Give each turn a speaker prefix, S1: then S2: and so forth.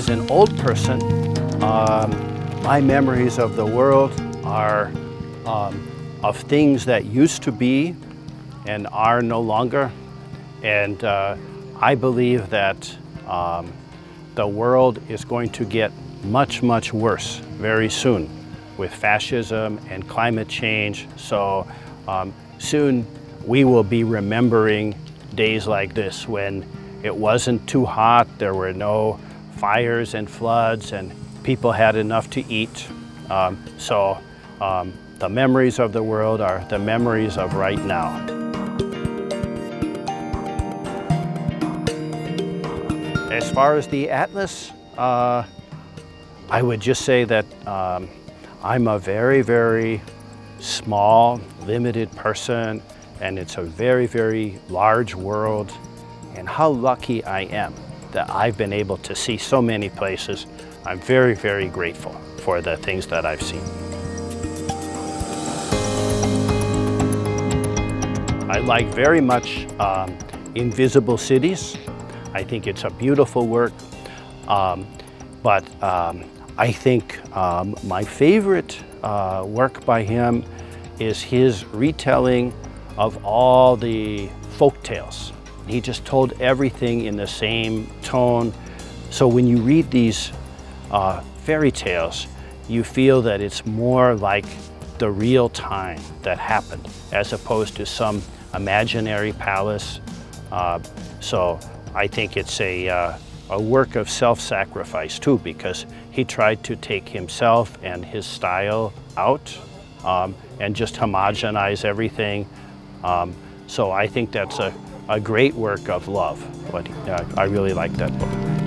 S1: As an old person, um, my memories of the world are um, of things that used to be and are no longer. And uh, I believe that um, the world is going to get much, much worse very soon with fascism and climate change. So um, soon we will be remembering days like this when it wasn't too hot, there were no fires and floods, and people had enough to eat. Um, so um, the memories of the world are the memories of right now. As far as the Atlas, uh, I would just say that um, I'm a very, very small, limited person, and it's a very, very large world. And how lucky I am that I've been able to see so many places. I'm very, very grateful for the things that I've seen. I like very much um, Invisible Cities. I think it's a beautiful work, um, but um, I think um, my favorite uh, work by him is his retelling of all the folk tales. He just told everything in the same tone. So when you read these uh, fairy tales, you feel that it's more like the real time that happened as opposed to some imaginary palace. Uh, so I think it's a, uh, a work of self-sacrifice too because he tried to take himself and his style out um, and just homogenize everything. Um, so I think that's a, a great work of love. But uh, I really like that book.